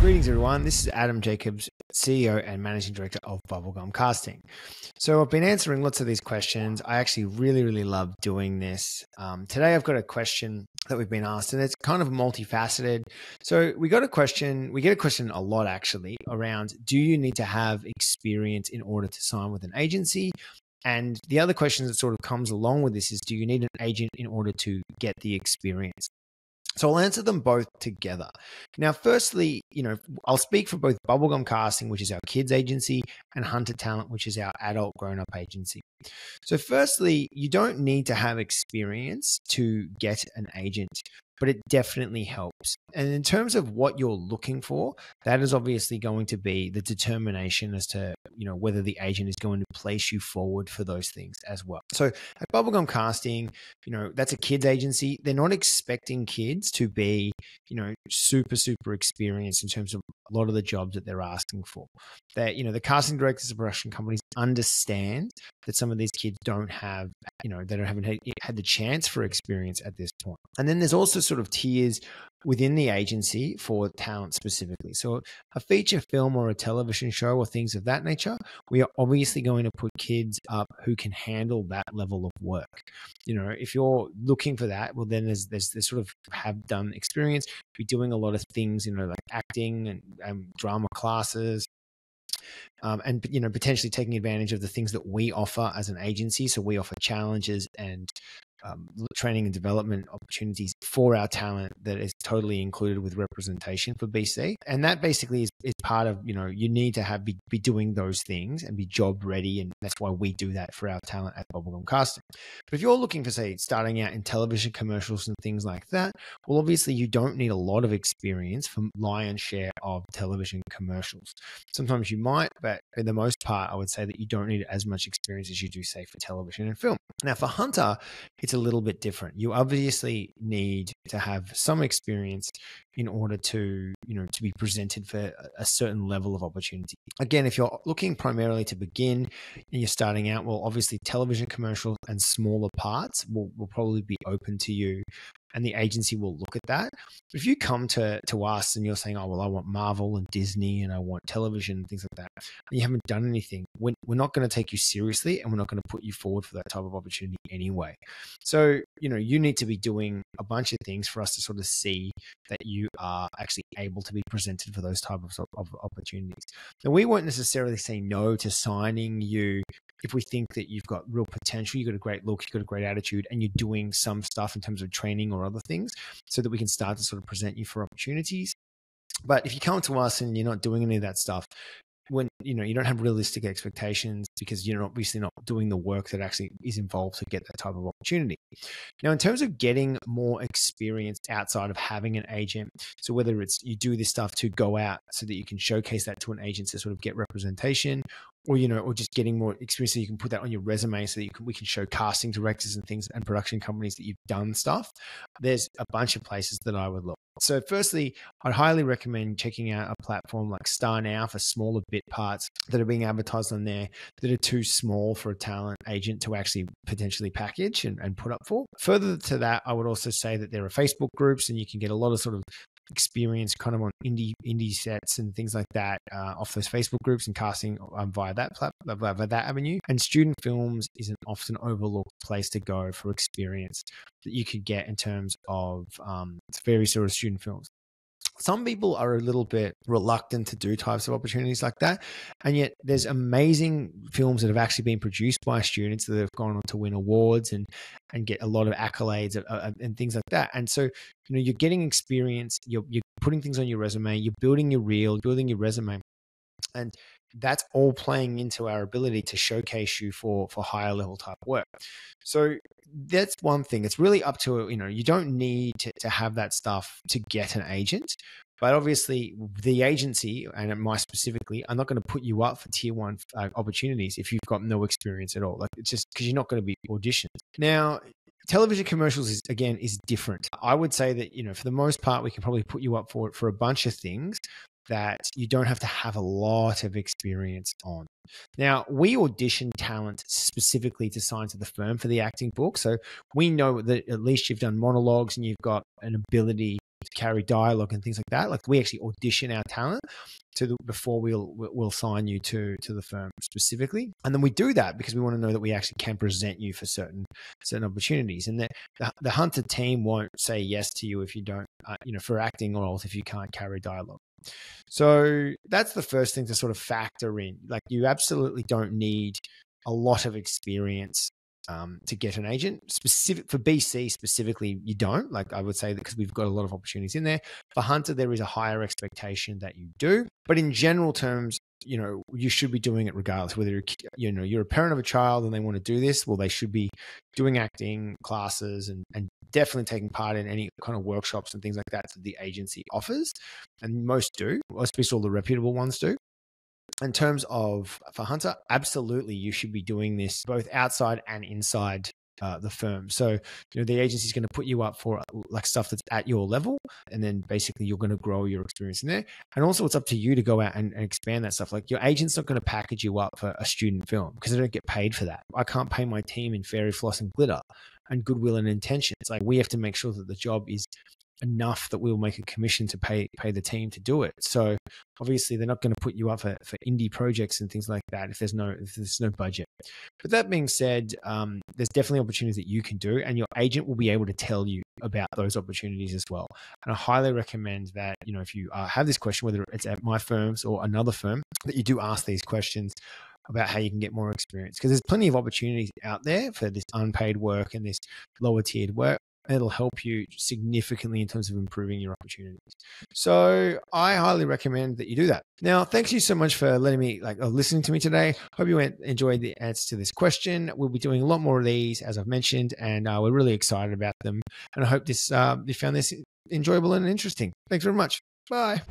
Greetings, everyone. This is Adam Jacobs, CEO and Managing Director of Bubblegum Casting. So, I've been answering lots of these questions. I actually really, really love doing this. Um, today, I've got a question that we've been asked, and it's kind of multifaceted. So, we got a question, we get a question a lot actually around do you need to have experience in order to sign with an agency? And the other question that sort of comes along with this is do you need an agent in order to get the experience? So I'll answer them both together. Now, firstly, you know, I'll speak for both Bubblegum Casting, which is our kids agency, and Hunter Talent, which is our adult grown up agency. So, firstly, you don't need to have experience to get an agent but it definitely helps. And in terms of what you're looking for, that is obviously going to be the determination as to, you know, whether the agent is going to place you forward for those things as well. So at Bubblegum Casting, you know, that's a kids agency. They're not expecting kids to be, you know, super, super experienced in terms of a lot of the jobs that they're asking for. That, you know, the casting directors of production companies understand that some of these kids don't have, you know, they don't haven't had, had the chance for experience at this point. And then there's also sort of tiers within the agency for talent specifically. So, a feature film or a television show or things of that nature, we are obviously going to put kids up who can handle that level of work. You know, if you're looking for that, well, then there's there's, there's sort of have done experience, be doing a lot of things, you know, like acting and, and drama classes, um, and you know potentially taking advantage of the things that we offer as an agency. So we offer challenges and um, training and development opportunities for our talent that is totally included with representation for BC. And that basically is, is part of, you know, you need to have be, be doing those things and be job ready. And that's why we do that for our talent at Bubblegum Casting. But if you're looking for, say, starting out in television commercials and things like that, well, obviously you don't need a lot of experience from lion's share of television commercials. Sometimes you might, but for the most part, I would say that you don't need as much experience as you do, say, for television and film. Now, for Hunter, it's a little bit different. You obviously need to have some experience in order to, you know, to be presented for a certain level of opportunity. Again, if you're looking primarily to begin and you're starting out, well, obviously television commercials and smaller parts will, will probably be open to you and the agency will look at that. But if you come to to us and you're saying, "Oh, well, I want Marvel and Disney and I want television and things like that," and you haven't done anything, we're, we're not going to take you seriously, and we're not going to put you forward for that type of opportunity anyway. So, you know, you need to be doing a bunch of things for us to sort of see that you are actually able to be presented for those type of, of opportunities. And we won't necessarily say no to signing you if we think that you've got real potential, you've got a great look, you've got a great attitude, and you're doing some stuff in terms of training or other things so that we can start to sort of present you for opportunities. But if you come to us and you're not doing any of that stuff, when you know you don't have realistic expectations because you're obviously not doing the work that actually is involved to get that type of opportunity. Now, in terms of getting more experience outside of having an agent, so whether it's you do this stuff to go out so that you can showcase that to an agent to sort of get representation, or you know, or just getting more experience so you can put that on your resume so that you can, we can show casting directors and things and production companies that you've done stuff. There's a bunch of places that I would look. So, firstly, I'd highly recommend checking out a platform like Star Now for smaller bit parts that are being advertised on there that are too small for a talent agent to actually potentially package and, and put up for. Further to that, I would also say that there are Facebook groups and you can get a lot of sort of experience kind of on indie indie sets and things like that uh, off those Facebook groups and casting um, via that platform, via that avenue. And student films is an often overlooked place to go for experience that you could get in terms of um, various sort of student films some people are a little bit reluctant to do types of opportunities like that. And yet there's amazing films that have actually been produced by students that have gone on to win awards and, and get a lot of accolades and, things like that. And so, you know, you're getting experience, you're, you're putting things on your resume, you're building your reel, building your resume. And that's all playing into our ability to showcase you for for higher level type work. So that's one thing it's really up to you know you don't need to, to have that stuff to get an agent but obviously the agency and my specifically i'm not going to put you up for tier one uh, opportunities if you've got no experience at all like it's just because you're not going to be auditioned. Now television commercials is again is different. I would say that you know for the most part we can probably put you up for for a bunch of things that you don't have to have a lot of experience on. Now, we audition talent specifically to sign to the firm for the acting book. So we know that at least you've done monologues and you've got an ability to carry dialogue and things like that. Like we actually audition our talent to the, before we'll we'll sign you to to the firm specifically, and then we do that because we want to know that we actually can present you for certain certain opportunities, and the the, the hunter team won't say yes to you if you don't, uh, you know, for acting roles if you can't carry dialogue. So that's the first thing to sort of factor in. Like you absolutely don't need a lot of experience um, to get an agent. Specific for BC specifically, you don't. Like I would say that because we've got a lot of opportunities in there. For Hunter, there is a higher expectation that you do. But in general terms, you know, you should be doing it regardless. Whether you're, you know you're a parent of a child and they want to do this, well, they should be doing acting classes and and definitely taking part in any kind of workshops and things like that that the agency offers. And most do, especially all the reputable ones do in terms of for Hunter, absolutely, you should be doing this both outside and inside uh, the firm. So, you know, the agency is going to put you up for like stuff that's at your level, and then basically you're going to grow your experience in there. And also, it's up to you to go out and, and expand that stuff. Like your agent's not going to package you up for a student film because they don't get paid for that. I can't pay my team in fairy floss and glitter and goodwill and intention. It's like we have to make sure that the job is enough that we'll make a commission to pay pay the team to do it. So obviously they're not going to put you up for, for indie projects and things like that if there's no if there's no budget. But that being said, um, there's definitely opportunities that you can do, and your agent will be able to tell you about those opportunities as well. And I highly recommend that you know if you uh, have this question, whether it's at my firms or another firm, that you do ask these questions about how you can get more experience because there's plenty of opportunities out there for this unpaid work and this lower tiered work it'll help you significantly in terms of improving your opportunities. So I highly recommend that you do that. Now, thanks you so much for letting me like uh, listening to me today. Hope you enjoyed the answer to this question. We'll be doing a lot more of these, as I've mentioned, and uh, we're really excited about them. And I hope this uh, you found this enjoyable and interesting. Thanks very much. Bye.